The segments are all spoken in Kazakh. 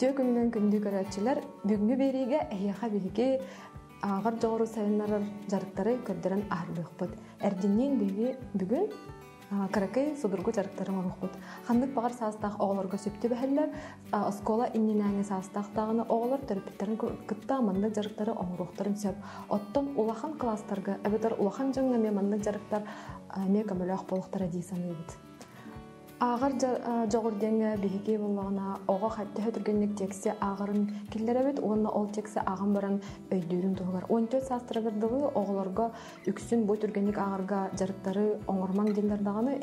Үтө күннен күндү көрәчиләр бүгүнкү бериге эйяха биһиги ағар жоғыру сайыннарар жарықтары көрдөрөн арлыхпыт. Эрдиннен биги бүгүн каракай судургу жарықтары орухпут. Ханнык багар саастах оголорго сөптү бәһәлләр, оскола иннинәңе саастахтагыны оголор төрпүттерин кытта мандык жарықтары оңурухтарын сөп. Оттон улахан класстарга, эбетер улахан жыңга ме мандык жарықтар ме көмөлөк болуктара агыр э, жогору деңе биһиги буллагына ого хаттеһе түргенник текси агырын киллеребит уонна ол текси агын баран өйдүүрүн тугар он төрт аооыле оголорго үксүн бой түргендик агарга жарыктары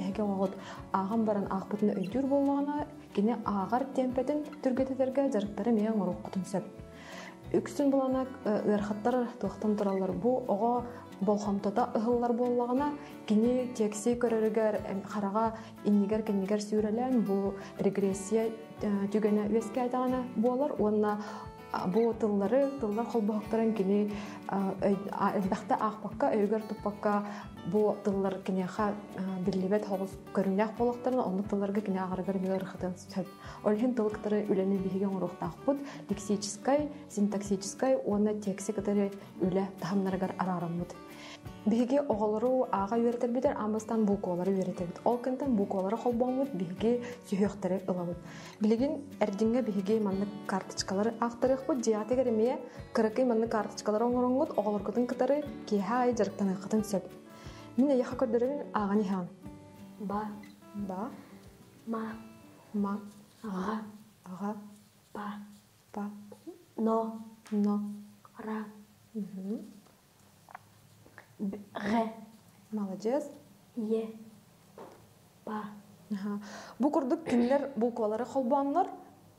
эге огот агын баран бутун өйдүүр болга кине агар темпетин түргүтерге жарыктары булана үкүн бола тураллар бу ого болхомтота ыһыллар боллагына кини текси көрөрүгөр харага иннигер киннигер сүүрелен бу регрессия түгенэ үескэ айтагана буолар уонна бу тыллары тыллар холбохоктарын кини элбахта ахпакка өйгөр туппакка бу тыллар кинеха биллибет хогус көрүнях болохтарын онну тылларга кине агарыгар бигер хытын сөп. Олхин тылыктары үлени биһиген урухтахпут лексической синтаксической уонна текси кытары үле тахамнарыгар арараммыт биги оголору ага үйрөтербиздер анбастан буквалар үйрөтербиз олкентен буквалары колбонбут биги сүйөктөрү ылабыт билигин эрдинге биги манны карточкалары актырыкпыт же атегер эмее кырыкы манны карточкалар оңоронгут оголоркутун кытары кеха ай жарыктаныкытын сөп мен эяха көрдөрүн ым карточкаларыйманы ба. Бама ма. Ага. Ага. Па. Па. Но. Но. Ра. Б- ре молодец е ба. Бу курдук кинилер буквалары холбооннор,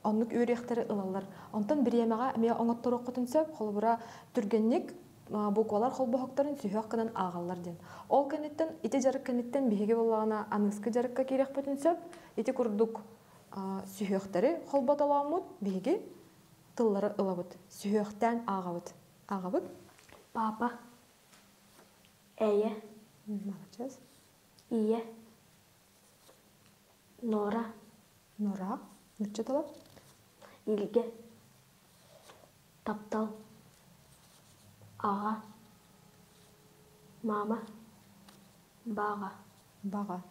оннук үөрехтери ылалар. Онтон бириемага эме оңоттороккутун сөп, холбура түргенник а, буквалар холбохокторун сүйөк кынан агаллар ден. Ол кенеттен ити жарык кенеттен биһиге боллагана аныскы жарыкка кирехпетин сөп, ити курдук сүйөктери холботоламут биһиге тыллары ылабыт. Сүйөктен агабыт. Агабыт. папа эйе Молодец. ие нора Нора. Нүчче тала? илге таптал ага мама бага Бага.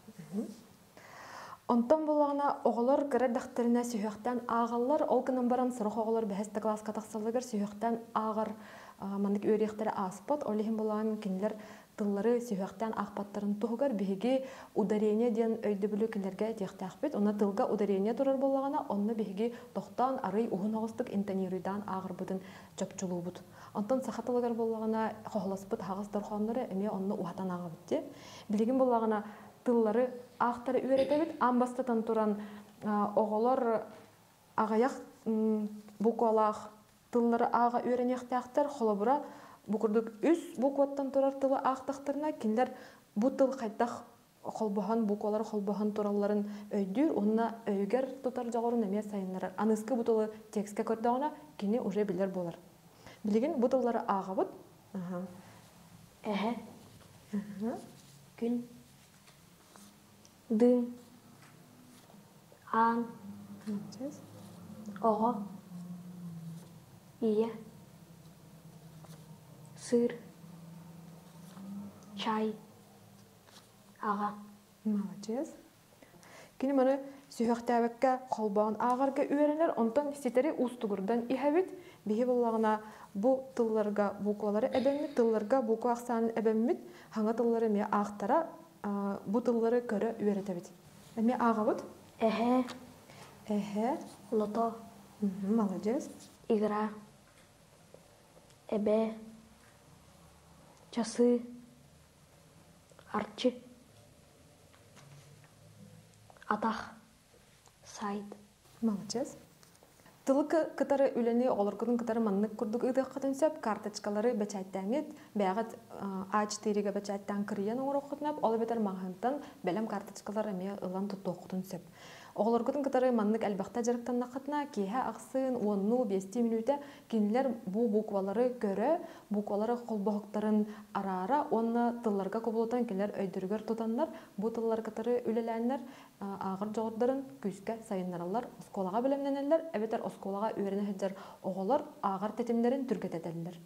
Онтон булагына оголор кыра дахтарына сүйөктен агаллар, ол кынан баран сырых оголор бәһәсте класска тахсалыгар сүйөктен агар мандык өрехтер аспот, олихин булаган кинлер тыллары сүйөктен ахпаттарын тугар биһиги ударение ден өйдө бүлү кинлерге техтахбит, она тылга ударение турар булагына, онны биһиги тохтан арый ухун огыстык интонируйдан агыр бутын чөпчулубут. Онтон сахатылыгар булагына хохласпыт хагыс дорхоннары эме онны ухатан агабыт те. Билигин булагына тыллары ақтары үйретебит амбастатан туран оголор агаяк буквалах тыллары ага үйренехтяхтар холобура букурдук үс букваттан турар тылы актахтарына кинлер бу тыл кайтах холбохан буквалар холбохан туралларын өйдүр онна өйгер тутар жагорун эме сайыннар аныскы бутылы текстке көрдөгөнө кини уже билер болар. Билигин бу тыллары агабыт күн. Аң. Молодец. ого ие сыр чай ага Молодец. Кини маны сүйөктәбеккә холбаан агарга үйренер, онтон ситери устугурдан иһәбит, биһи буллагына бу тылларга буквалары эбеммит, тылларга буква аксанын эбеммит, хаңа тыллары ме актара бу тыллары көрө үйрәтәбит. Эме агабыт? эһе Эһе. лото Молодец. игра эбе часы артчы атах сайт. Молодец тылы катары үлени олоркудун катары маннык курдук ыдыкатынсап карточкалары бечайттаңыт бягат ач тириге бечайттан кырыен оңорокутунап ол бетер маңантан белем карточкалар эме карточкалра четырекароч Оголоргутун кытары маннык әлбәхтә жарыктан нақытна киһә аксын уонну 5 минута кинилер бу буквалары көрө буквалары колбохоктарын арара онна тылларга кобулутан келер өйдүргөр тутаннар. Бу тыллар кытары үлеләннәр агыр жогордарын күскә сайыннаралар осколага белемненелер эбетер осколага үөренә хәҗәр оголор агыр тетимлерин түргәтәдәлләр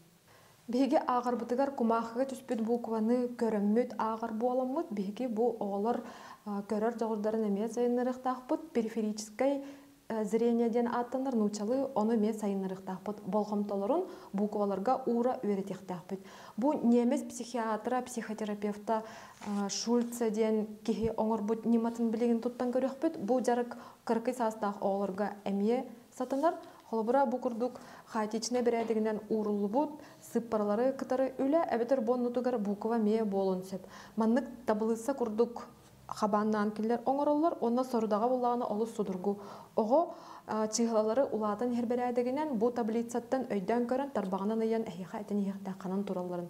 Биһиги ааҕарбытыгар кумаахыга түспүт букваны көрөммүт ааҕар буоламмыт биһиги бу оҕолор а, көрөр жоҕурдарын эмиэ сайыннарыхтаахпыт периферической э, зрение диэн ааттанар нуучалы ону эмиэ сайыннарыхтаахпыт болхомтолорун букваларга ура үөретиэхтаахпыт бу немес психиатра психотерапевта а, шульце диэн киһи оҥорбут ниматын билигин туттан көрөхпүт. Бу жарык кыркый саастаах оҕолорга эмиэ сатынар. Холобура бу курдук хаотичне берәдигинен уруллубут сыппаралары кытары үле эбетер боннутугар буква мие болун сөп маннык табылыса курдук хабааннаан киллер оҥороллор онна сорудага буллагана олус судургу. Ого чыгалары улаатын херберәдигинен бу таблицаттан өйдөн көрөн тарбаганан ыйан эхиха этен ихта канан туралларын.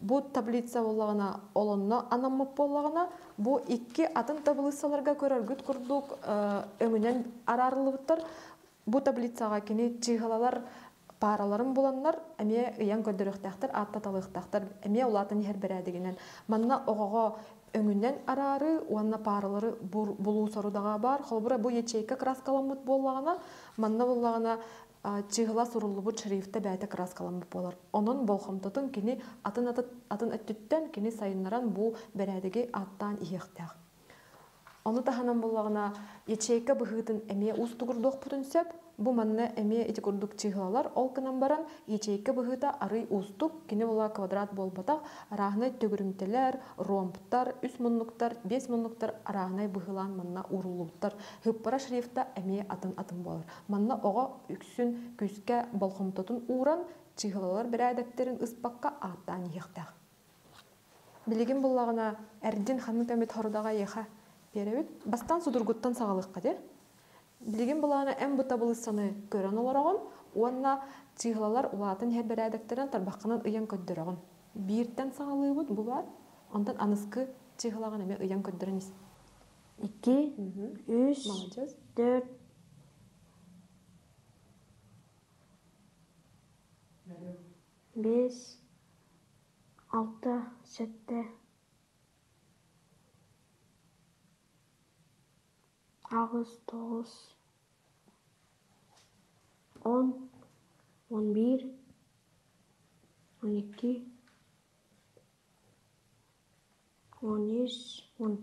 Бу таблица боллагана олонно анаммык боллагана бу икки атын таблицаларга көрөргүт курдук өңүнен арарылыбыттар. Бу таблицага кини чыгалалар параларын буланнар эмие ыян көрдөрөхтәхтер атта талыхтахтар эмие улатын хер берәдигинен манна огого өңүнен арары уанна паралары булуу сорудага бар холбура бу ячейка краскаламыт боллагана манна боллагана чыгыла суруллубут шрифта бәйте краскаламыт болар онон болхомтотун кини атын атын өттүттен кини сайыннаран бу берәдиги аттан иехтәх Оны таханан боллагына ячейка быһыытын эмие ус тугурдуох путун сөп, бу манна эмие ити курдук чихалар ол кынан баран ячейка быһыыта ары устук кини була квадрат болбатах арахнай төгүрүмтелер, ромбтар, үс муннуктар, бес муннуктар арахнай быһылан манна урулуптар. Хыппара шрифта эмие атын атын болар. Манна ого үксүн күскә болхомтотун уран чихалалар берәдәптерин ыспакка аттан йыктах. Билигин буллагына эрдин ханны тәмит хордага еха беребит. Бастан судургуттан сагалыкка де. Билигин булана эм бута көрөн олорогон уанна чыгалалар улатын хер берәдектерен тарбакканан ыян көддөрөгөн бииртен сагалыыбыт бу бар онтан аныскы чыгалаган эме ыян көддөрөнис Икки, үс, молодец төрт, бес, алты, сетте,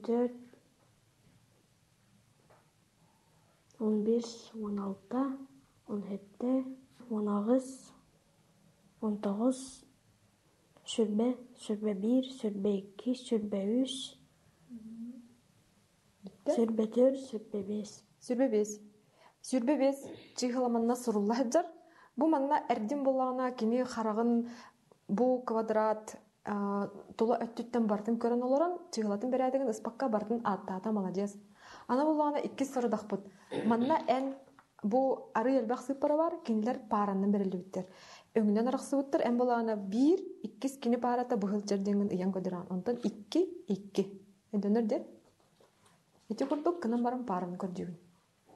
төрт, он беш, он алты, он жетте, он ағыз, он тоғыз, сүрбе, сүрбе бир, сүрбе икки, сүрбе үч, сүрбе төрт, сүрбе бес. сүрбе бес сүрбе бес чыгаламанна сурулла хаджар бу манна эрдин боллагана кини харагын бу квадрат тула өттүттен бартын көрөн олорон чыгалатын берәдеген ыспакка бартын аттаата молодец ана боллагана икки сырдахпыт манна эн бу ары элбах сыппара бар кинилер параннан берилибиттер өңүнөн араксыбыттыр эн боллагана бир иккис кини парата быхыл жердеңин ыян көдүран онтон икки икки. Өдөнөр де Ити курдук кынан баран парын көрдүгүн.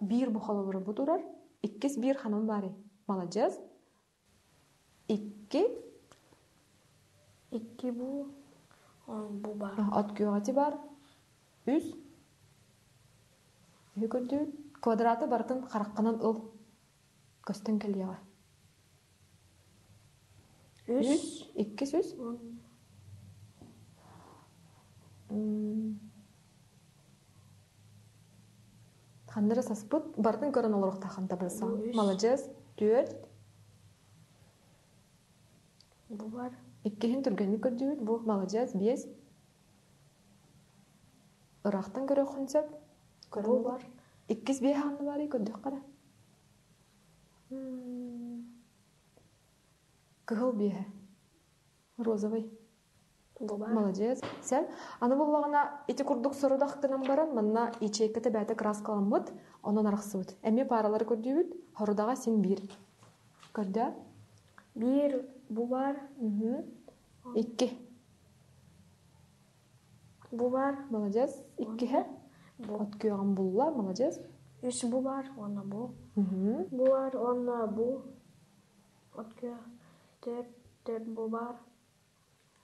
Бир бухалыбыры бутурар, иккис бир ханам бари. Молодец. Икки Икки бу, бу бар. от күйгати бар. Үс. Үй көрдүгүн. Квадраты бартын харакканан ыл. Көстөн келияга. Үс, Үс. Иккис үс. он, М. Хандыра саспыт бартын көрөн олорук тахан табылса. Үс. Молодец. Төрт. бу бар. Иккиһин түргенни көрдүбүт бу молодец бес ырахтан көрө хунсеп бар. иккис бие ханны бары көрдүк кара кыгыл бие розовый. Молодец. Сен аны буллагана ити курдук сорудак кынан баран манна ичейкете бәте краскаламбыт онон араксыбыт эми паралар көрдүбүт хорудага син бир. Көрдө Бир, бу бар. икки. Бу бар. молодец иккиһе Бу. от күйөгөн булла молодец. Үс бу бар, онна бу. Мгм. Бу бар, онна бу. Отке төрт, төрт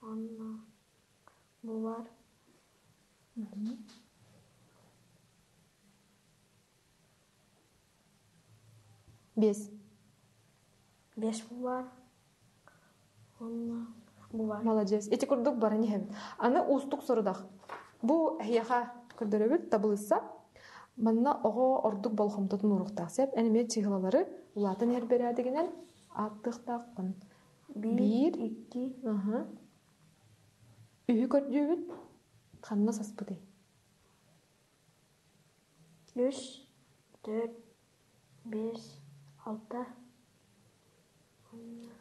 бу бар. Онна бу бар. Бес. Бар. Онна бу бар. Молодец. Эти курдук барани хем. Аны устук сорудах. Бу хияха көрдөрөбүт табылса. Манна ого ордук болхомтотун уруктаксеп, эниме чыгылалары улатын хер берәдигинен аттыктакпын. Бир, Бир. икки, Аха. Үһү көрдүбүт. Ханна саспыды. үч, төрт, беш, алты. Онна.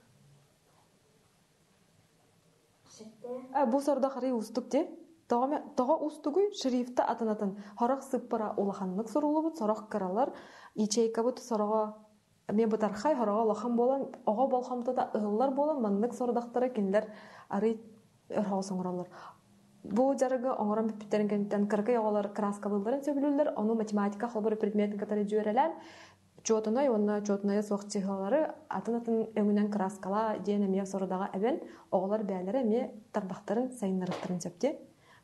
Сетте. А бу сорда хары устук те. Тога устугу шрифта атанатын. Хорак сыппара улаханлык сорулубут сорак каралар. Ичейка бут сорога Мен бутархай хорога лахан болан, ого болхамта да ыгыллар болан, маннык сордактары кинлер ары өрхого соңоралар. Бу жарыгы оңоран биптерин кенттен кыркы ягалар краскалыларын сөбүлүлөр, ону математика холбары предметин катары жүйөрелен, чотуной, онна чотуная соқчыгалары атын атын өңүнен краскала диэн эмие сородага эбен оголар бээлери эме тарбактарын сайыннарыктарын сөпте.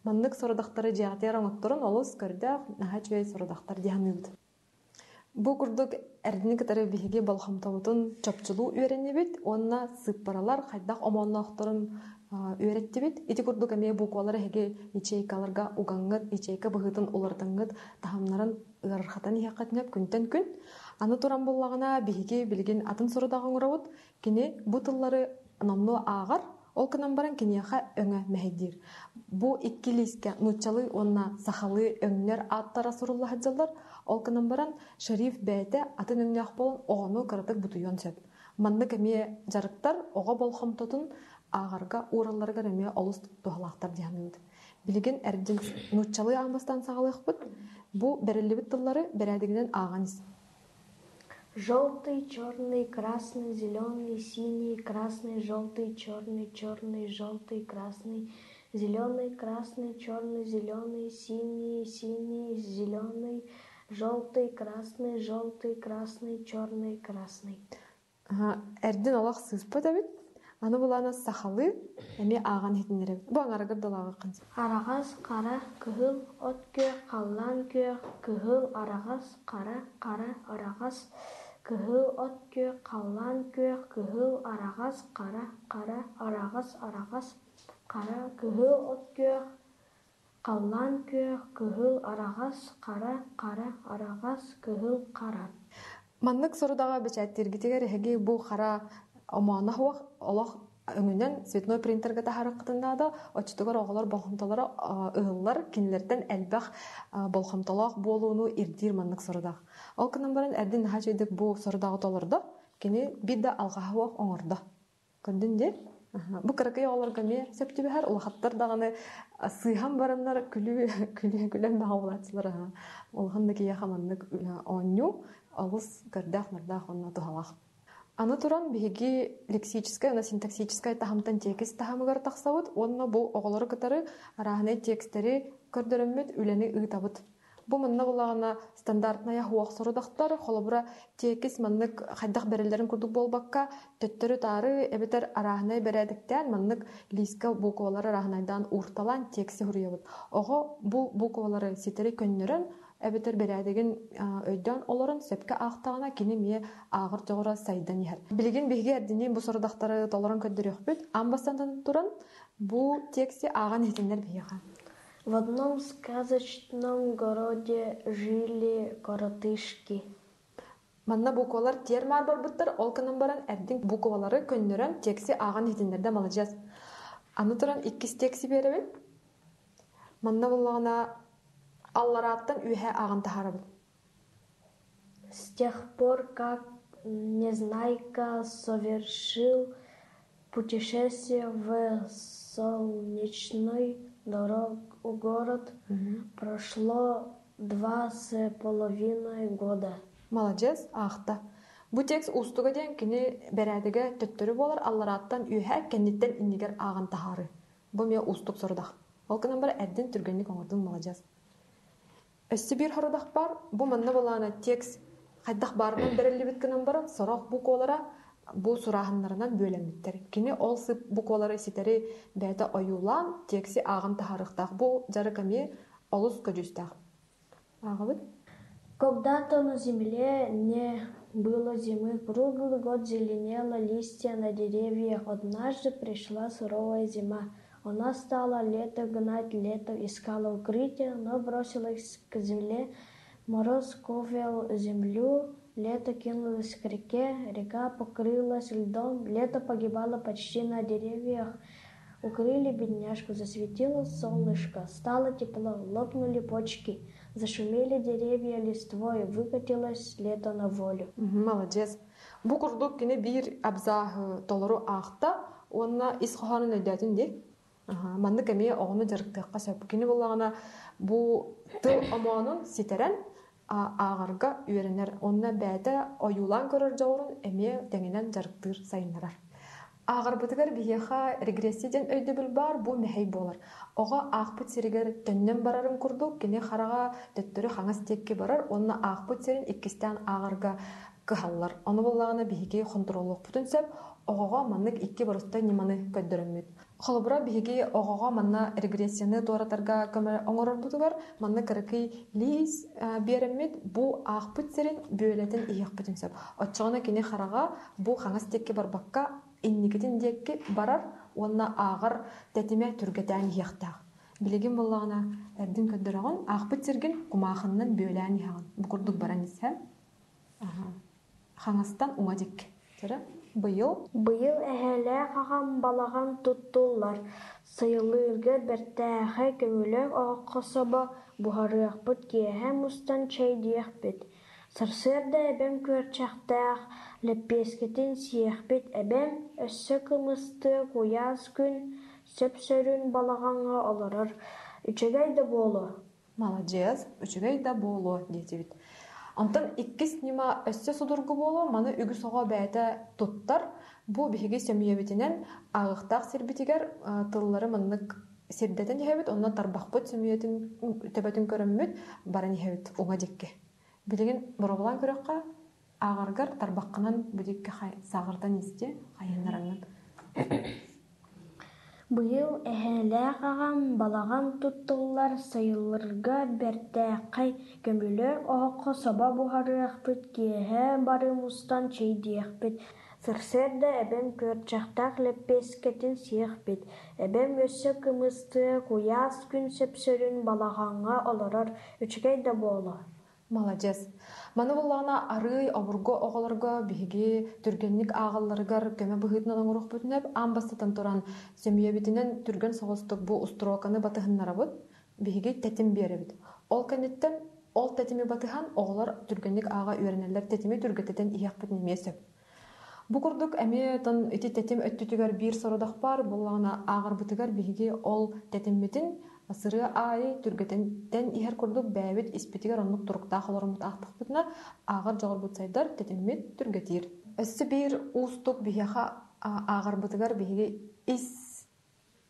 Маннык сородактары жаатыяр оңотторун олус көрдөх наха чүбей сородактар дианыбыт. Бу курдук эрдини кытары биһиги болхомтобутун чопчулуу үөренебит, онна сыппаралар хайдах омоннохторун үөреттибит. Ити курдук эме буквалары хеге ячейкаларга угаңгыт, ячейка быһытын улардыңгыт таһамнарын ыархатан иһаккатнеп күнтен күн. Аны туран боллагана биһиги билген атын сорудагы уравут, кини бу тыллары номну аагар, ол кынан баран кинияха өңө мэһидир. Бу иккилиске нучалы онна сахалы өңнөр аттара сурулла хаджалар, ол кынан баран шериф бәйте атын өңнөх болон оғону кырытык бутуйон сөп. Манны кеме жарыктар ого болхомтотун аагарга уралларга эме олус тухалактар дианыбыт. Билген эрдин нучалы амбастан сагалыхпыт. Бу берилибит тыллары берәдигинен ааганис. Желтый, черный, красный, зеленый, синий, красный, желтый, черный, черный, желтый, красный, зеленый, красный, черный, зеленый, синий, синий, зеленый, желтый, красный, желтый, красный, черный, красный. Ага, олақ сыспа дабит. Аны булана сахалы эми ааган хитинер. Бу аңарыгыр далага кынс. Арағас қара, күхіл, от кө, қаллан кө, күхіл, арағас, қара, қара, арағас, күхіл, от кө, қаллан кө, күхіл, арағас, қара, қара, арағас, арағас, қара, күхіл, от кө, қаллан кө, күхіл, арағас, қара, қара, арағас, күхіл, қара. Маннык сорудага бечәттергитигер эһиги бу хара омана хуак олох өңүнен цветной принтерге тахарыкытында да очтугар оголор болхомтолора ыыллар кинилерден элбах болхомтолох болууну ирдир маннык сорудах. Ол кынан баран эрдин чөйдүк бу сорудагы толордо кини бир да алгаха хуак оңордо. Көндүн де Аха, Бу кыракай оголорга ме септибэхэр улахаттар даганы сыйхан бараннар күлү күлү күлен багылатсылар. Улхан да кия хаманнык онню алыс көрдөх нардах онна тухалах. Аны туран биһиги лексическая, на синтаксическая тахамтан текст тахамыгар тахсабыт, онна бу оголору кытары араханы текстери көрдөрөммөт үлени ыытабыт. Бу манна булагана стандартная хуак сорудактар, холобура текис маннык хайдах берелерин курдук болбакка, төттөрү тары эбетер араханы бередиктен маннык лиска буквалары араханайдан урталан тексти хуруябыт. Ого бу буквалары ситери көннөрөн эбетер берәдеген өйдөн олорун сөпкө актагына кини мие агыр жогора сайдан ихер. Билген биге эрдинен бу сорудактары толорун көддөрөкпүт. Амбастандан туран бу тексти аган хитинер бияга. В одном сказочном городе жили коротышки. Манна буквалар термар барбыттар, ол кынан баран эрдин буквалары көннөрөн текси аган хитинерде молодец. Аны туран иккис текси беребит. Манна буллагана аллараттан аган тахарабыт. С тех пор, как Незнайка совершил путешествие в солнечный дорог город, прошло два с половиной года. Молодец, ахта. Бу текст устуга ден кини берәдеге төттөрү болар аллараттан үйе кенниттен иннигер аган тахары. Бу ме устук сордах. Ол кынан бар әддин түргенник оңордун молодец. Өссі бір хородақ бар, бұ манна болана текст хайдах барынан берелибит кынан бара сорох буквалара бу сураһыннарынан бөлемиттер. Кини ол сып буквалары ситери бәді оюлан текси ағын тахарықтақ. Бу жарыками олус көжүстақ. Ағыбыт? Когда-то на земле не было зимы, круглый год зеленело листья на деревьях. Однажды пришла суровая зима. Она стала лето гнать, лето искала укрытие, но бросилась к земле. Мороз ковел землю, лето кинулось к реке, река покрылась льдом, лето погибало почти на деревьях. Укрыли бедняжку, засветило солнышко, стало тепло, лопнули почки, зашумели деревья листвой, выкатилось лето на волю. Молодец. Курдук кини бир абзаһы толору ахта, ис хоханын өйдәтин де. Аха, манны кеме огону жарыктыкка сөп. Кини буллагана бу тыл омонун ситерен а- ағарга үйренер. Онна бәді оюлан көрөр жаурун эме теңинен жарыктыр сайынарар. Ағарбытыгар биеха регрессиден өйдөбүл бар, бу мәхей болар. Ога ақпыт сиригер төннен барарын курдук, кини харага төттөрү хаңас текке барар, онна ақпыт сирин иккистен ағарга кыхаллар. Оны боллагана биһиги контроллук бутун сөп, огого маннык икки барыстай ниманы көддөрөммүт. Холобура биһиги огого манна регрессияны туаратарга көмө оңорор бутугар, манна кырыкый лис э, береммит бу ақпыт сирин бөөлетин бутун сөп. Отчоғына кини харага бу хаңас текке барбакка иннигитин диекки барар, онна ағар тәтиме түргетән иектақ. Билигин боллагана эрдин көддөрөгөн ақпыт сиргин кумаахыннан бөөлән иягын. Бу курдук баран. Аха. Хаңастан уңа дик. Тәрә? Быйыл Быйыл әһәлә қаған балаған туттулар. Сыйылырга бәртәхә көмөлөк оққособа бухарыақпыт киэһэ мустан чай диэхпит. Сырсырда эбэм көрчахтаах леппескетин сиэхпит эбэм өссө кымысты куяс күн сөп-сөрүн балағанға олорор. Үчөгәй да болу. Молодец, үчүгэй да боло диетибит. Онтон иккис нима өссө судургу боло, маны үгү сого бәйtä туттар. Бу биһиги сөмүйөбитинен агыктак сирбитигер тыллары маннык сирдетен иһэбит, онна тарбахпыт сөмүйөтүн төбөтүн көрөммүт, баран иһэбит уңа дикке. Билигин боробулан көрөкка агаргар тарбакканан хай сагырдан исте хайыннараңнан. Быйыл эһэлэ қаған балаған туттулар сайылырга бэртээххэй көмүлөр оһоққо соба бары мустан чейдиэхпит сырсер да эбэм кыарчахтаах леппескетин сиэхпит эбэм өссө кымыстыы куяас күн сөпсөрүн балаҕаҥҥа олорор да буоло Молодец. Маны буллана арый обурго оголорго биһиги түргенник агалларыгар көмө быһытынан оңорух бүтүнөп амбастатан туран сөмүйөбитинен түрген соҕостук бу устроканы батыһыннарабыт биһиги тетим биэребит. Ол кенниттен ол тетими батыхан оголор түргенник ага үөренелер тетими түргететен иякпыт немие сөп. Бу курдук эми тон ити тетим өттүтүгөр бир сорудах бар буллагана агарбытыгар биһиги ол тетиммитин Сыры ай түргетен ихер курдук бәбит испитигер оннук туруктаа холоромут ахтыкпытына агар жогорбутсайдар тетиммит түргетир. Өссү бир устук бихиха агарбытыгар биһиги ис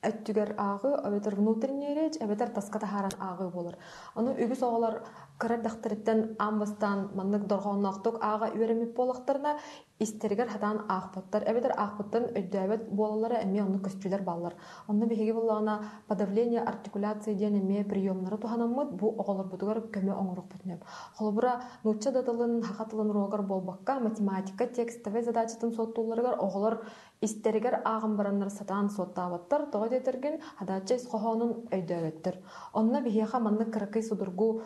өттүгер агы, öbetер внутренний речь, öbetер таска тахаран агы болор. Ону үгүс оголор кырар дахтырыттан амбастан маннык доргонноктук ага үеремип болактарына истергер хатан ахпаттар, öbetер ахпаттан өйдөбөт болалары эми ону көстүлөр баллар. Онны биһиги буллагана подавление артикуляция диэн эми приемнары туханаммыт бу оголор бутугар көмө оңорук бүтүнөп. Холбура нучча датылын хакатылын рогар болбакка математика текстовый задачатын соттууларыгар оголор истеригер агым бараннар сатаан соттаабаттар тоҕо тетерген хадача исхохонун өйдөбөттөр. Онна биһиэха манны кыракый судургу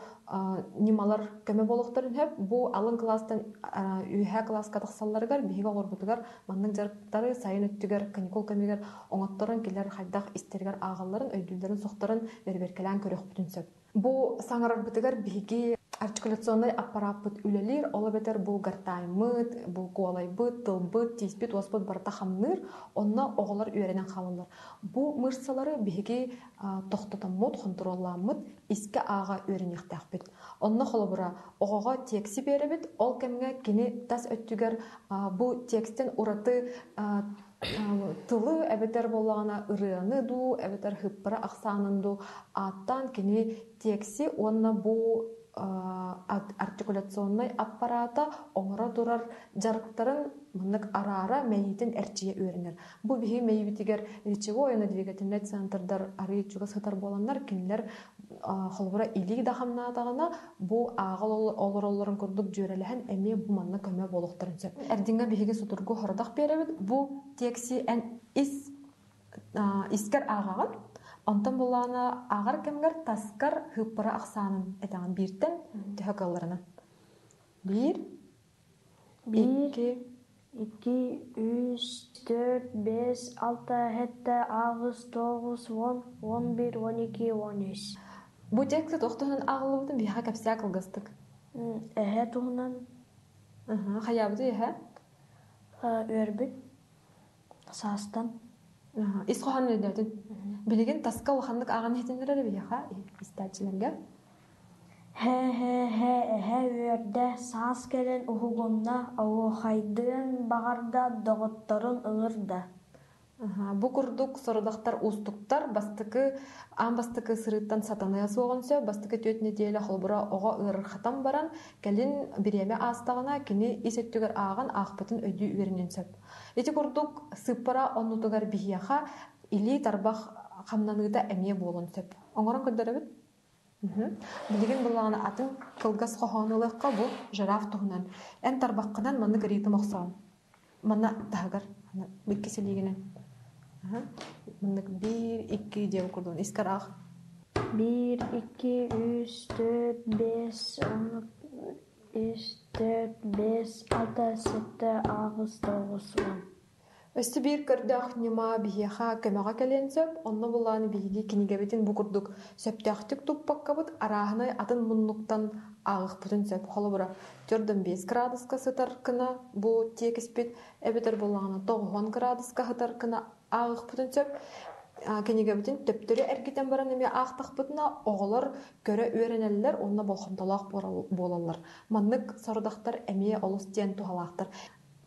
нималар көмө болохтарын хөп бу алын класстан а, үйһэ класска тахсалларыгар биһиге оҕорбутугар маннык жарыктары сайын өттүгер каникул көмүгер оҥотторун килер хайдах истергер агалларын өйдүүлөрүн сохторун берберкелен көрөх бүтүн сөп. Бу саңарарбытыгар биһиги артикуляционный аппараппыт үлелир, ола бетер бу гартаймыт, бу куалайбыт, тылбыт, тиспит, уаспыт барта хамныр, онна оголар үйренен халылар. Бу мышцалары биһиги а, тохтотоммут, контролламмыт, иске ага үйренехтәхпит. Онна холобура огого текси беребит, ол кемге кини тас өттүгер бу текстен ураты тылы эбетер боллагана ырыаны ду, эбетер хыппара аксаанын ду, аттан кини текси онна бу артикуляционный аппарата оҥоро турар жарыктарын мынык араара мэйитин эрчие үөренер бу биһиги мэйибитигер речевой двигательный центрдар ары чуга сытар боланнар кинилер а, холбура илии да хамнаатагана бу аагыл ол- олороллорун курдук жүүрэлэхэн эми бу манна көмө болохтарын сөп. Эрдиңе биһиги сутургу хордах беребит. Бу текси эн ис а, искер аагагын онтон булаана агар кемгер таскар хыппара аксаанын этаңан бииртен төһө кылларынан бир икки икки, үч, төрт, беш, алты, хетте, агыз, тогуз, он, он бир, он эки, он үч. бу тексти тохтонун агылыбытын биха кепсия кылгыстык. Эһе туһунан. Хаябыты саастан. ис кохан өйдөтүн билигин таска улаханнык аган хетинлер биха истачилерге үөрдэ саас келен уһугунна ауохайдыын багарда доҕотторун ыҥырда. Аха, Бу курдук сородактар устуктар бастыкы ан бастыкы сырыттан сатаная суогонсө бастыкы төт неделя холбура ого ырырхатан баран келин биреме астагына кини исеттүгер ааган аахпытын өйдүү үөрүнен сөп. Эти курдук сыппара оннутугар бихияха или тарбах хамнаныыта эмие болон сөп. Оңорон көрдөрөбүт? Билигин буллагана атын кылгас хохонылыкка бу жираф туһунан. Эн тарбаккынан манны ритм оксон. Манна тагар биккеселигинен. Мындык бир, икки деп курдун. Искар ах. Бир, икки, үч, төрт, беш, үч, төрт, беш, алты, сетте, агыз, тогуз, он. Өсті бир көрдөх нема бияха көмөга келен сөп, онно буланы биһиги кинигебитин бу курдук сөптөхтүк туппаккабыт араханы атын муннуктан агых бутун сөп холобура. Төрдөн 5 градуска сытар кына бу текиспит, эбетер буллагана 9 градуска сытар кына агых бутун сөп. Кинигебитин төптөрү эргитен баран эме ахтах бутуна оголор көрө үөренеллер, онна болхонтолак болалар. Маннык сордактар эме олус тиен тухалактар.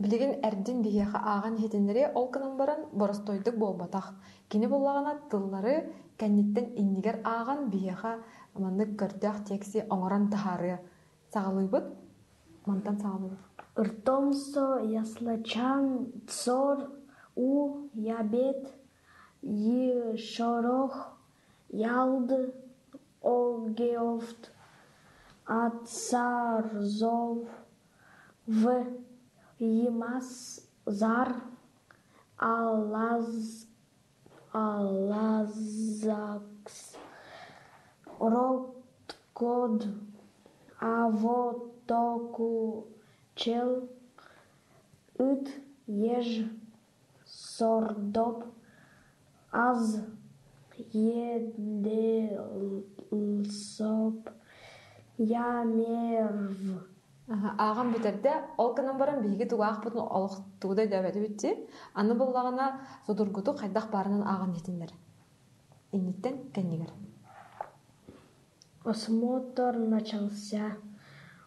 Билигин эрдин бияха ааган хетинleri ол кынан баран боростойдук болбатах. Кини буллагана тыллары кәнниттен иннигер ааган бияха маннык көрдөх текси оңоран тахары. Сагалыйбыт? Мантан сагалыйбыт. Ртомсо, яслачан, цор, у, ябет, й, шорох, ялд, огеофт, ацарзов, в, Yilmazar Alaz Alazaks Rotcod Avotoku Cel Üt Yej Sordop Az Yedelsop Yamerv ямерв. Аха, Ааган битерде ол кынан баран биги тугаах бутун олох тугудай дөбөтү битти. Аны буллагана судургуту хайдах барынан ааган хетинлер. Инниттен кеннигер. Осмотр начался.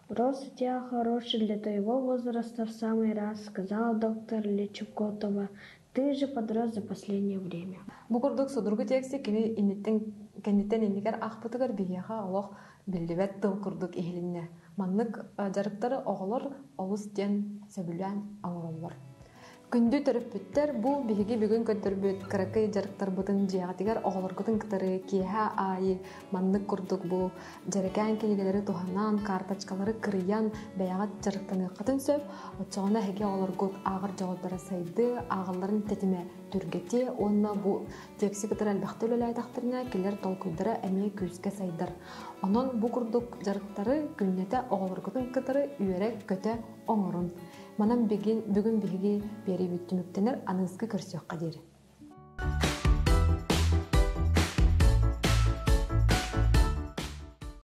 Рост у тебя хороший для твоего возраста в самый раз, сказала доктор Лечукотова. Ты же подрос за последнее время. Бу курдук судургу текси кини инниттен кенниттен иннигер ахпытыгар бигеха олох билдибет тыл курдук ихилинне. Маннык э, жарыктары оголор олус тен сөбүлән аңороллор. Күндү төрөппүттер бу биһиги бүгүн көттөрбүт кыракай жарыктар бутын жиягатигер оголоргутун кытары киэһэ аайы. Маннык курдук бу. Жарыкаан кинигелери туханан карточкалары кырыян бэягат жарыктаныыккатын сөп очоҕуна хеге оголоргут аагыр жоҕоддора сайды аагалларын тетиме түргети онна бу текси кытары элбахты өлөлайтахтарына килер толкуйдара эмие күүскэ сайдар онон бу курдук жарыктары күннете оголоргутун кытары үөрек көтө оҥорун. Манан бүгүн бүгүн биһиги бери бүттүмүктенер аныыскы көрсөкка диэри.